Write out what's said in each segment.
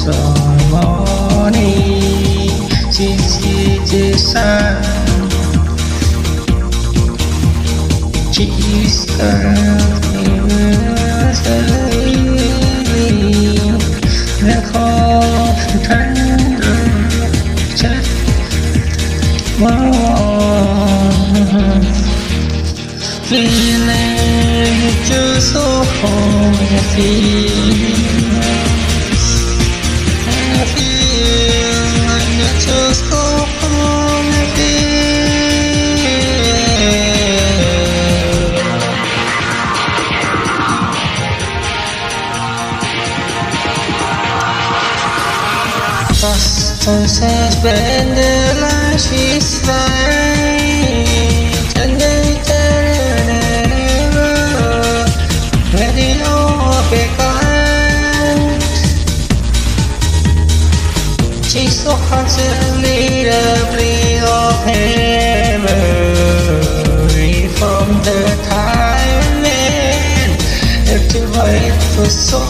समनी जैसा चीज रखो ठंड Feeling you so home, you feel. Entonces prende la chispa Ready to pecan She's so constantly the bleed of heaven From the time and have to wait for so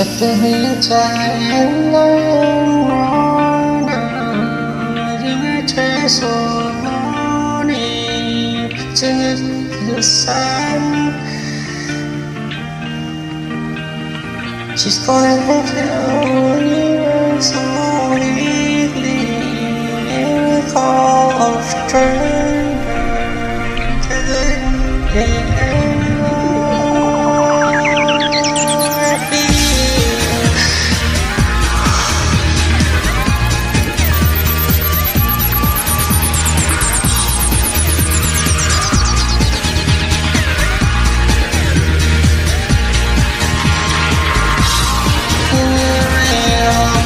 Testimoni Kesan She's gonna it only slowly Call of turn to the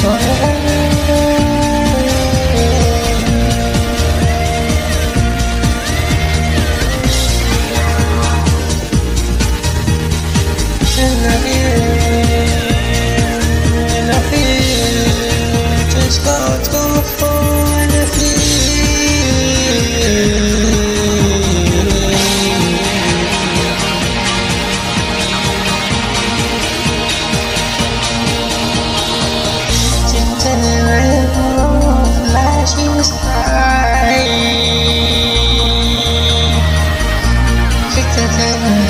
Oh. together.